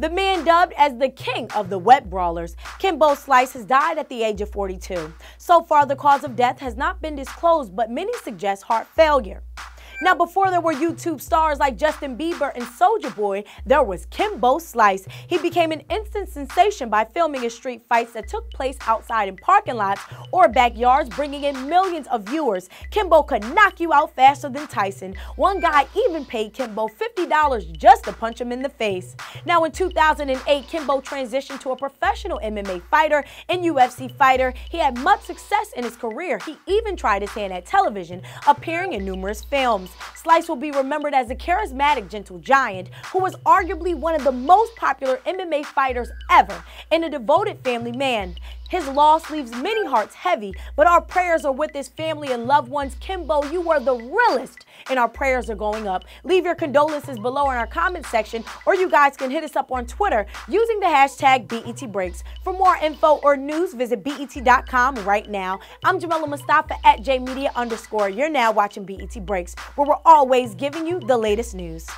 The man dubbed as the king of the web brawlers, Kimbo Slice has died at the age of 42. So far, the cause of death has not been disclosed, but many suggest heart failure. Now, before there were YouTube stars like Justin Bieber and Soulja Boy, there was Kimbo Slice. He became an instant sensation by filming his street fights that took place outside in parking lots or backyards, bringing in millions of viewers. Kimbo could knock you out faster than Tyson. One guy even paid Kimbo $50 just to punch him in the face. Now, in 2008, Kimbo transitioned to a professional MMA fighter and UFC fighter. He had much success in his career. He even tried his hand at television, appearing in numerous films. Slice will be remembered as a charismatic gentle giant who was arguably one of the most popular MMA fighters ever and a devoted family man. His loss leaves many hearts heavy, but our prayers are with his family and loved ones. Kimbo, you are the realest, and our prayers are going up. Leave your condolences below in our comment section, or you guys can hit us up on Twitter using the hashtag BETBreaks. For more info or news, visit BET.com right now. I'm Jamila Mustafa at JMedia underscore. You're now watching BET Breaks, where we're always giving you the latest news.